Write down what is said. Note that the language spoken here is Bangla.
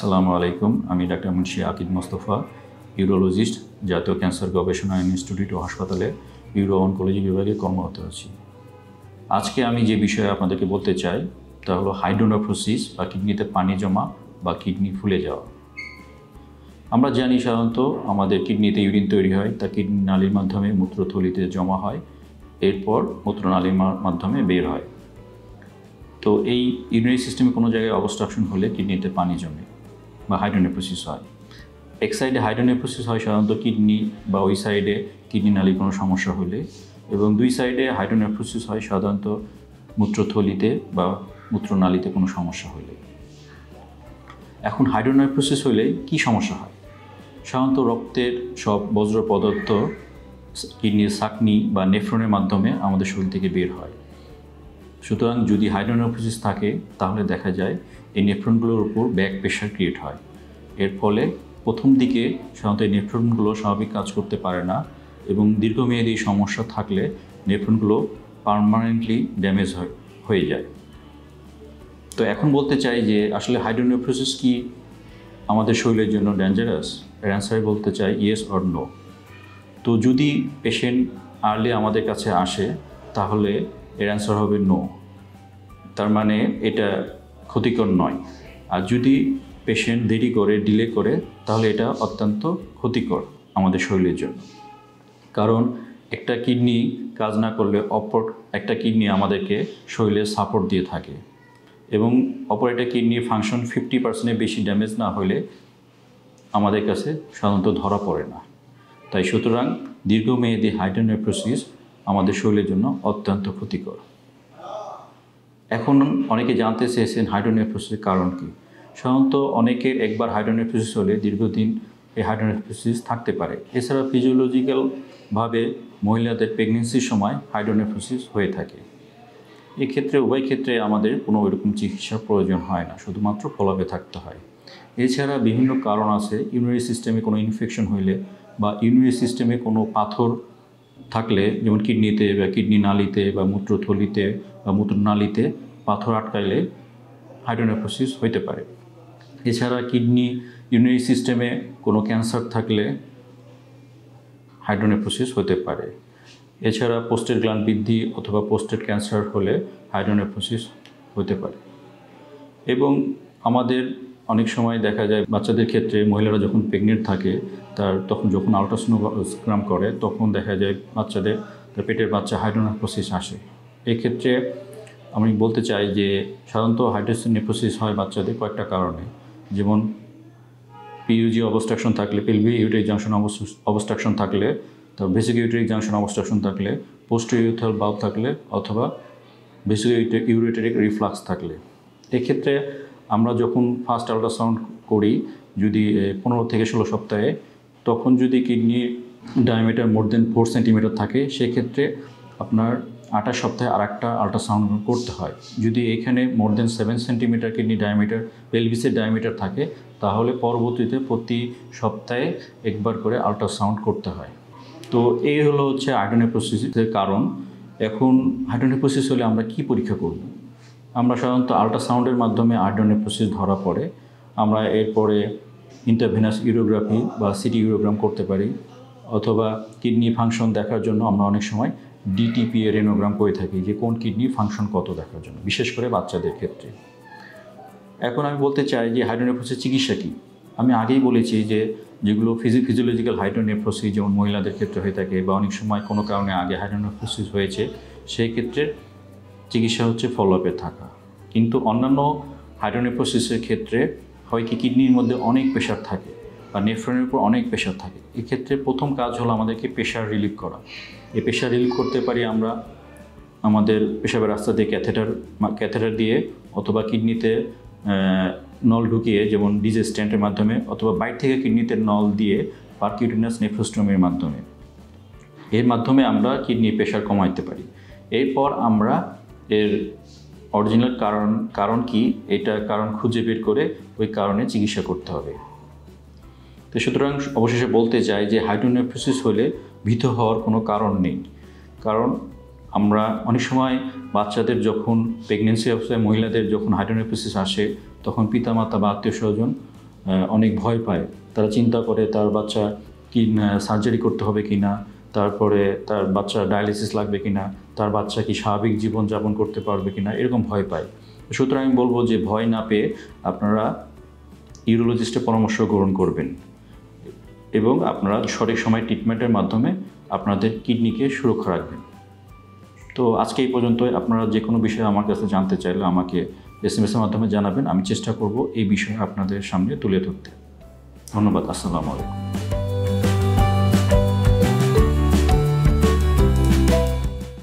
আসসালামু আলাইকুম। আমি ডাক্তার মুন্সি আকিদ মোস্তফা, ইউরোলজিস্ট, জাতীয় ক্যান্সার গবেষণা ইনস্টিটিউট ও হাসপাতালে ইউরো অনকোলজি বিভাগে কর্মরত আছি। আজকে আমি যে বিষয়ে আপনাদেরকে বলতে চাই, তা হলো হাইড্রোনেফ্রোসিস বা কিডনিতে পানি জমা বা কিডনি ফুলে যাওয়া। আমরা জানি সাধারণত আমাদের কিডনিতে ইউরিন তৈরি হয়, তা কিডনি নালীর মাধ্যমে মূত্রথলিতে জমা হয়, এরপর মূত্রনালীর মাধ্যমে বের হয়। তো এই ইউরিনারি সিস্টেমে কোনো জায়গায় অবস্ট্রাকশন হলে কিডনিতে পানি জমে। বা হাইড্রোনেফ্রোসিস হয়। এক সাইডে হাইড্রোনেফ্রোসিস হয় সাধারণত কিডনি বা ওই সাইডে কিডনি নালীর কোনো সমস্যা হলে এবং দুই সাইডে হাইড্রোনেফ্রোসিস হয় সাধারণত মূত্রথলিতে বা মূত্রনালীতে কোনো সমস্যা হলে। এখন হাইড্রোনেফ্রোসিস হলে কি সমস্যা হয়? সাধারণত রক্তের সব বজ্র পদার্থ কিডনির সাকনি বা নেফ্রনের মাধ্যমে আমাদের শরীর থেকে বের হয়। সুতরাং যদি হাইড্রোনেফ্রোসিস থাকে, তাহলে দেখা যায় এই নেফ্রনগুলোর উপর ব্যাক প্রেশার ক্রিয়েট হয়। এর ফলে প্রথম দিকে সাধারণত এই নেফ্রনগুলো স্বাভাবিক কাজ করতে পারে না এবং দীর্ঘমেয়াদী সমস্যা থাকলে নেফ্রনগুলো পারমানেন্টলি ড্যামেজ হয়ে যায়। তো এখন বলতে চাই যে, আসলে হাইড্রোনেফ্রোসিস কি আমাদের শরীরের জন্য ডেঞ্জারাস এর অ্যান্সারে বলতে চাই ইয়েস অর নো তো যদি পেশেন্ট আর্লি আমাদের কাছে আসে, তাহলে এর অ্যান্সার হবে নো তার মানে এটা ক্ষতিকর নয়। আর যদি পেশেন্ট দেরি করে ডিলে করে, তাহলে এটা অত্যন্ত ক্ষতিকর আমাদের শরীরের জন্য। কারণ একটা কিডনি কাজ না করলে অপর একটা কিডনি আমাদেরকে শরীরে সাপোর্ট দিয়ে থাকে। এবং অপর একটা কিডনির ফাংশন ফিফটি পার্সেন্টের বেশি ড্যামেজ না হলে আমাদের কাছে সাধারণত ধরা পড়ে না। তাই সুতরাং দীর্ঘমেয়াদী হাইড্রোনেফ্রোসিস আমাদের শরীরের জন্য অত্যন্ত ক্ষতিকর। এখন অনেকে জানতে চেয়েছেন হাইড্রোনেফ্রোসিসের কারণ কী। সাধারণত অনেকের একবার হাইড্রোনেফ্রোসিস হলে দীর্ঘদিন এই হাইড্রোনেফ্রোসিস থাকতে পারে। এছাড়া ফিজিওলজিক্যালভাবে মহিলাদের প্রেগনেন্সির সময় হাইড্রোনেফ্রোসিস হয়ে থাকে। এক্ষেত্রে, উভয় ক্ষেত্রে আমাদের কোনো ওইরকম চিকিৎসার প্রয়োজন হয় না, শুধুমাত্র ফলাপে থাকতে হয়। এছাড়া বিভিন্ন কারণ আছে ইউনারি সিস্টেমে কোনো ইনফেকশন হইলে বা ইউনারি সিস্টেমে কোনো পাথর থাকলে, যেমন কিডনিতে বা কিডনি নালিতে বা মূত্রথলিতে বা মূত্রনালীতে পাথর আটকাইলে হাইড্রোনেফ্রোসিস হইতে পারে। এছাড়া কিডনি ইউনারি সিস্টেমে কোনো ক্যান্সার থাকলে হাইড্রোনেফ্রোসিস হতে পারে। এছাড়া পোস্টের গ্লান বৃদ্ধি অথবা পোস্টের ক্যান্সার হলে হাইড্রোনেফ্রোসিস হতে পারে। এবং আমাদের অনেক সময় দেখা যায় বাচ্চাদের ক্ষেত্রে মহিলারা যখন প্রেগনেন্ট থাকে, তার তখন যখন আলট্রাসোনোগ্রাম করে, তখন দেখা যায় বাচ্চাদের, তার পেটের বাচ্চা হাইড্রোনেফ্রোসিস আসে। এক্ষেত্রে আমি বলতে চাই যে, সাধারণত হাইড্রোনেফ্রোসিস হয় বাচ্চাদের কয়েকটা কারণে। যেমন পিইউজি অবস্ট্রাকশন থাকলে পেলভি ইউটেরিক জাংশন অবস্ট্রাকশন থাকলে তো বেসিক ইউটেরিক জাংশন অবস্ট্রাকশন থাকলে পোস্ট ইউথাল বাল্ব থাকলে, অথবা বেসিক ইউরেটেরিক রিফ্লাক্স থাকলে। এক্ষেত্রে আমরা যখন ফার্স্ট আল্ট্রাসাউন্ড করি, যদি পনেরো থেকে ষোলো সপ্তাহে, তখন যদি কিডনির diameter more than four centimetre থাকে, সেক্ষেত্রে আপনার আঠাশ সপ্তাহে আর একটা আল্ট্রাসাউন্ড করতে হয়। যদি এখানে more than seven centimetre kidney diameter পেলভিসের diameter থাকে, তাহলে পরবর্তীতে প্রতি সপ্তাহে একবার করে আল্ট্রাসাউন্ড করতে হয়। তো এই হলো হচ্ছে হাইড্রোনেপ্রোসিসের কারণ। এখন হাইড্রোনেপ্রোসিস হলে আমরা কি পরীক্ষা করব? আমরা সাধারণত আল্ট্রাসাউন্ডের মাধ্যমে হাইড্রোনেপ্রোসিস ধরা পড়ে। আমরা এরপরে ইন্টারভেনাস ইউরোগ্রাফি বা সিটি ইউরোগ্রাম করতে পারি, অথবা কিডনি ফাংশন দেখার জন্য আমরা অনেক সময় ডিটিপি রেনোগ্রাম করে থাকি যে কোন কিডনি ফাংশন কত দেখার জন্য, বিশেষ করে বাচ্চাদের ক্ষেত্রে। এখন আমি বলতে চাই যে হাইড্রোনেফ্রোসিস চিকিৎসা কী? আমি আগেই বলেছি যে যেগুলো ফিজি ফিজিওলজিক্যাল হাইড্রোনেফ্রোসিস যেমন মহিলাদের ক্ষেত্রে হয়ে থাকে বা অনেক সময় কোনো কারণে আগে হাইড্রোনেফ্রোসিস হয়েছে, সেই ক্ষেত্রে চিকিৎসা হচ্ছে ফলোআপে থাকা। কিন্তু অন্যান্য হাইড্রোনেফ্রোসিসের ক্ষেত্রে হয় কি কিডনির মধ্যে অনেক প্রেশার থাকে বা নেফ্রনের উপর অনেক প্রেশার থাকে। এক্ষেত্রে প্রথম কাজ হলো আমাদেরকে প্রেশার রিলিভ করা। এই প্রেশার রিলিভ করতে পারি আমরা আমাদের পেশাবের রাস্তা দিয়ে ক্যাথেটার ক্যাথেটার দিয়ে অথবা কিডনিতে নল ঢুকিয়ে যেমন ডিজে স্ট্যান্ডের মাধ্যমে অথবা বাইর থেকে কিডনিতে নল দিয়ে পার্কিউটিনাস নেফ্রোস্ট্রমের মাধ্যমে। এর মাধ্যমে আমরা কিডনি প্রেশার কমাইতে পারি। এরপর আমরা এর অরিজিনাল কারণ কারণ কি? এটা কারণ খুঁজে বের করে ওই কারণে চিকিৎসা করতে হবে। তো সুতরাং অবশেষে বলতে চাই যে হাইড্রোনেফ্রোসিস হলে ভীত হওয়ার কোনো কারণ নেই। কারণ আমরা অনেক সময় বাচ্চাদের যখন প্রেগনেন্সি অবস্থায় মহিলাদের যখন হাইড্রোনেফ্রোসিস আসে, তখন পিতামাতা বা আত্মীয় স্বজন অনেক ভয় পায়। তারা চিন্তা করে তার বাচ্চা কি সার্জারি করতে হবে কি না তারপরে তার বাচ্চা ডায়ালিসিস লাগবে কি না তার বাচ্চা কি স্বাভাবিক জীবনযাপন করতে পারবে কিনা এরকম ভয় পায়। সুতরাং আমি বলব যে ভয় না পেয়ে আপনারা ইউরোলজিস্টের পরামর্শ গ্রহণ করবেন এবং আপনারা সঠিক সময় ট্রিটমেন্টের মাধ্যমে আপনাদের কিডনিকে সুরক্ষা রাখবেন। তো আজকে এই পর্যন্তই। আপনারা যে কোনো বিষয়ে আমার কাছে জানতে চাইলে আমাকে এস এম এসের মাধ্যমে জানাবেন। আমি চেষ্টা করব এই বিষয়ে আপনাদের সামনে তুলে ধরতে। ধন্যবাদ। আসসালামু আলাইকুম।